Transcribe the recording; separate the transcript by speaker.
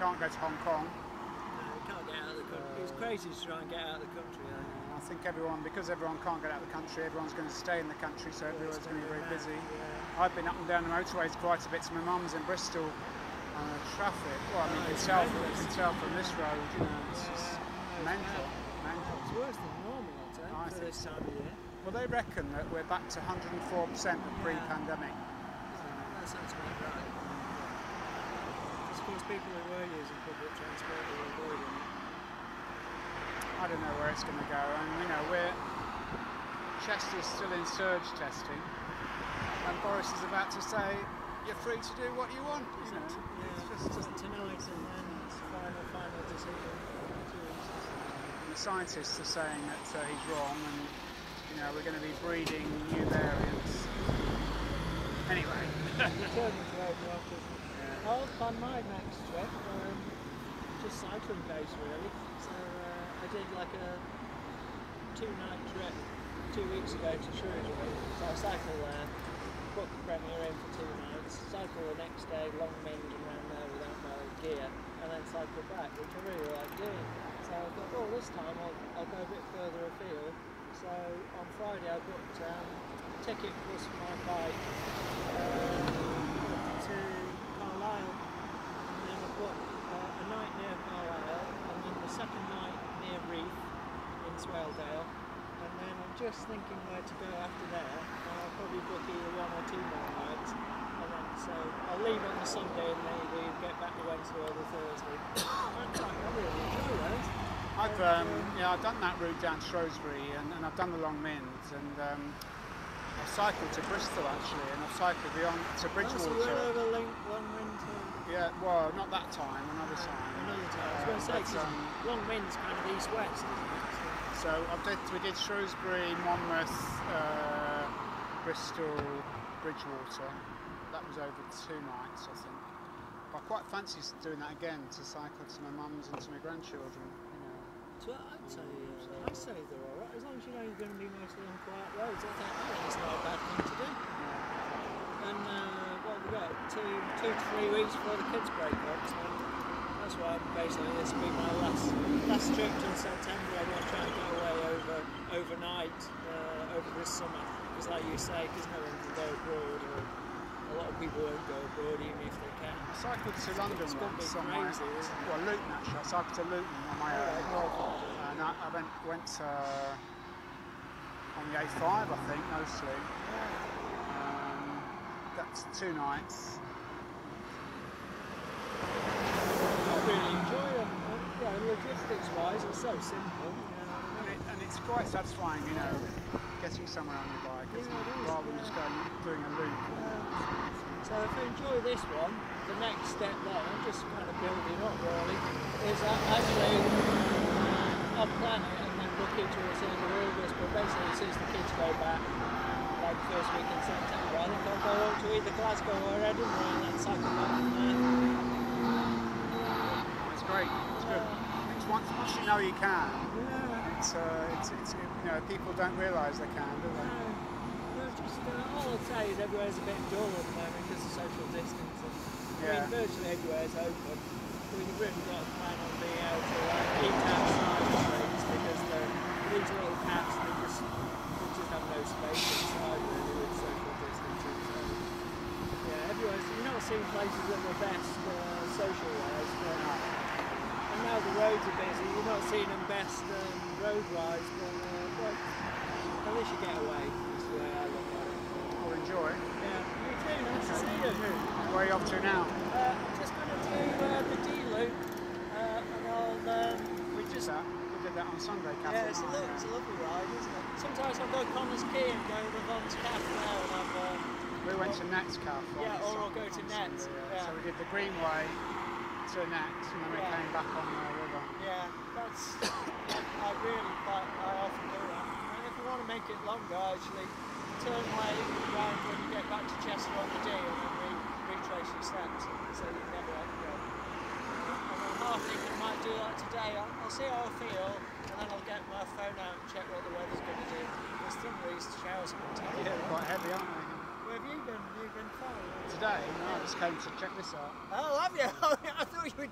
Speaker 1: can't go to Hong Kong.
Speaker 2: No, you can't get out of the country. It's crazy to try and get out of the country. I think.
Speaker 1: I think everyone, because everyone can't get out of the country, everyone's going to stay in the country, so everyone's going to be very busy.
Speaker 2: mad,
Speaker 1: I've been up and down the motorways quite a bit. So my mum's in Bristol. Uh, traffic. Well, I mean, you
Speaker 2: Oh,
Speaker 1: can
Speaker 2: it's
Speaker 1: tell, from, you can tell from this road. You know, it's
Speaker 2: Yeah,
Speaker 1: just mental, mental.
Speaker 2: It's worse than normal, I'd say,
Speaker 1: I
Speaker 2: for
Speaker 1: think
Speaker 2: this time of year.
Speaker 1: Well, they reckon that we're back to 104% of pre-pandemic.
Speaker 2: That sounds about right. Of course, people who were using public transport are avoiding it.
Speaker 1: I don't know where it's going to go, and you know, we're Chester's still in surge testing, and Boris is about to say you're free to do what you want. You know, it's just, just
Speaker 2: tonight and then it's final, final decision.
Speaker 1: the scientists are saying that uh, he's wrong, and you know, we're going to be breeding new variants. Anyway,
Speaker 2: I'll plan my next trip, um, just cycling based really. So uh, I did like a two night trip two weeks ago to Shrewsbury. So I cycle there, book the Premier Inn for two nights, cycle the next day, Long Mynd around there without my gear, and then cycle back, which I really like doing. So I thought, well, this time I'll, I'll go a bit further afield. So on Friday I booked um, ticket plus my bike uh, to Carlisle, and then I booked uh, a night near Carlisle, and then the second night near Reef in Dale and then I'm just thinking where to go after there. And I'll probably book either one or two more nights, and then so I'll leave on the Sunday and maybe get back the Wednesday or the Thursday. I really enjoy those.
Speaker 1: I've um, yeah, I've done that route down to Shrewsbury, and, and I've done the long mins, and um, I've cycled to Bristol actually, and I've cycled beyond to
Speaker 2: Oh, so you went over Link, Long Mynd to
Speaker 1: Yeah, well, not that time, another time.
Speaker 2: another time. I was going to say,
Speaker 1: um,
Speaker 2: Long Mynd's kind of east-west, isn't it?
Speaker 1: So
Speaker 2: So-
Speaker 1: did, we did Shrewsbury, Monmouth, uh, Bristol, Bridgwater. That was over two nights, I think. But I quite fancy doing that again to cycle to my mum's and to my grandchildren. You know.
Speaker 2: I'd say, uh, I'd say they're all right as long as you know you're going to be mostly on quiet roads. I think, I think it's not a bad thing to do. And uh, what have we got? Two, two to three weeks before the kids break up. So that's basically this will be my last last trip till September. I want to try and get away over overnight uh, over this summer because, like you say, because no one can go abroad or a lot of people won't go abroad even if they can.
Speaker 1: I cycled to London
Speaker 2: It's be
Speaker 1: once on
Speaker 2: crazy, isn't it?
Speaker 1: well Luton actually. I cycled to Luton on my own, and I, I went went uh, on the A5 I think mostly. Um, that's two nights.
Speaker 2: I really enjoy them. And, you know, logistics wise, it's so simple. You know what I
Speaker 1: And, it, and it's quite satisfying, you know, getting somewhere on your bike,
Speaker 2: Yeah,
Speaker 1: it?
Speaker 2: it
Speaker 1: rather than just going doing a loop.
Speaker 2: So if you enjoy this one, the next step then, I'm just kind of building up really, is that actually uh, I'll plan it and then book it towards the end of August, but basically as soon as the kids go back, like first week in September, I think I'll go up to either Glasgow or Edinburgh and then cycle back from there.
Speaker 1: It's great. It's good. I think once, once you know you can,
Speaker 2: Yeah.
Speaker 1: it's, uh, it's, it's you know people don't realise they can, do they?
Speaker 2: No, just, uh, all I'd say is everywhere's a bit dull at the moment because of social distancing. I
Speaker 1: Yeah.
Speaker 2: mean, virtually everywhere's open. We've really got to plan on being able to like, eat outside the streets because the, these little cats, they just, they just have no space inside really with social distancing. So, yeah, everywhere's, you're not seeing places that are best uh, social-wise, but and now the roads are busy, you're not seeing them best um, road-wise, but uh, well, at least you get away, is the way I look at it.
Speaker 1: Or enjoy.
Speaker 2: Yeah, you too, nice to see you.
Speaker 1: Where are you off to now?
Speaker 2: Uh, I'm just going to do uh, the Dee loop, uh, and I'll, um,
Speaker 1: We did that. We did that on Sunday, Catherine.
Speaker 2: yeah, it's a, lo- it's a lovely ride, isn't it? Sometimes I'll go Connah's Quay and go to Vaughn's Calf now, and I've, uh,
Speaker 1: We went to Nets Calf.
Speaker 2: Yeah, or I'll go to Nets, yeah.
Speaker 1: So we did the Greenway to Nets, and then we
Speaker 2: Yeah.
Speaker 1: came back on the river.
Speaker 2: yeah, that's, I really quite, I often do that. And if you want to make it longer, actually, turn way round when you get back to Chester on the Dee and then re- retrace your steps so you never have to go. I'm half thinking I might do that today. I'll, I'll see how I feel and then I'll get my phone out and check what the weather's going to do. There's thunderies showers coming down.
Speaker 1: Yeah, they're quite heavy, aren't they?
Speaker 2: You been? Far.
Speaker 1: Today, no, I just came to check this out.
Speaker 2: Oh, have you? I thought you were